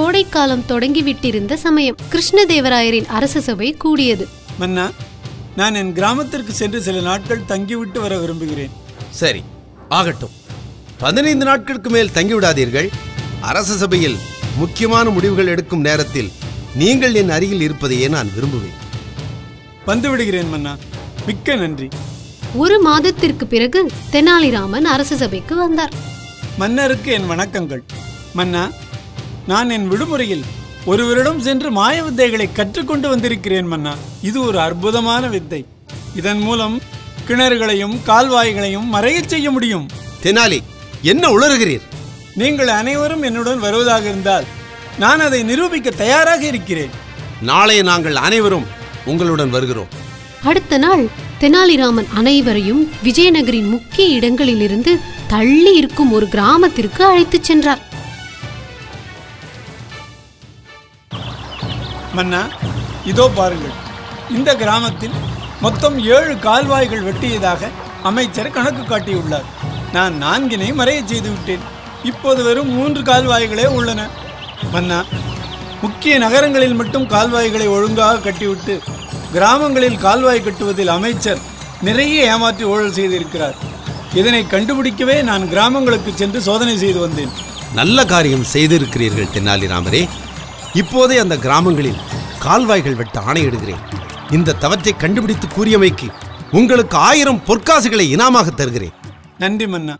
கோடைக்காலம் தொடங்கிவிட்டிருந்த சமயம் கிருஷ்ணதேவராயரின் அரச சபை கூடியது. மன்னா நான் என் கிராமத்திற்கு சென்று சில நாட்கள் தங்கிவிட்டு வர விரும்புகிறேன். சரி ஆகட்டும். பதினைந்து நாட்களுக்கு மேல் தங்கிவிடாதீர்கள். அரச சபையில் முக்கியமான முடிவுகள் எடுக்கும் நேரத்தில் நீங்கள் என் அருகில் இருப்பதையே நான் விரும்புவேன். வந்து விடுகிறேன் மன்னா. மிக்க நன்றி. ஒரு மாதத்திற்கு பிறகு தெனாலிராமன் அரச சபைக்கு வந்தார். மன்னருக்கு என் வணக்கங்கள். மன்னா நான் என் விடுமுறையில் ஒருவரிடம் சென்று மாய வித்தைகளை கற்றுக்கொண்டு வந்திருக்கிறேன் மன்னா. இது ஒரு அற்புதமான வித்தை. இதன் மூலம் கிணறுகளையும் கால்வாய்களையும் மறையச் செய்ய முடியும். தெனாலி என்ன உளறுகிறீர்? நீங்கள் அனைவரும் என்னுடன் வருவதாக இருந்தால் நான் அதை நிரூபிக்க தயாராக இருக்கிறேன். நாளை நாங்கள் அனைவரும் உங்களுடன் வருகிறோம். அடுத்த நாள் தெனாலிராமன் அனைவரையும் விஜயநகரின் முக்கிய இடங்களிலிருந்து தள்ளி இருக்கும் ஒரு கிராமத்திற்கு அழைத்துச் சென்றார். மன்னா இதோ பாருங்கள். இந்த கிராமத்தில் மொத்தம் ஏழு கால்வாய்கள் வெட்டியதாக அமைச்சர் கணக்கு காட்டியுள்ளார். நான் நான்கினை மறையச் செய்து விட்டேன் இப்போது வெறும் மூன்று கால்வாய்களே உள்ளன. மன்னா முக்கிய நகரங்களில் மட்டும் கால்வாய்களை ஒழுங்காக கட்டிவிட்டு கிராமங்களில் கால்வாய் கட்டுவதில் அமைச்சர் நிறைய ஏமாற்றி ஊழல் செய்திருக்கிறார். இதனை கண்டுபிடிக்கவே நான் கிராமங்களுக்கு சென்று சோதனை செய்து வந்தேன். நல்ல காரியம் செய்திருக்கிறீர்கள் தென்னாலிராமரே. இப்போதே அந்த கிராமங்களில் கால்வாய்கள் வெட்ட ஆணையிடுகிறேன். இந்த தவற்றை கண்டுபிடித்து கூறியமைக்கு உங்களுக்கு ஆயிரம் பொற்காசுகளை இனாமாக தருகிறேன். நன்றி மன்னா.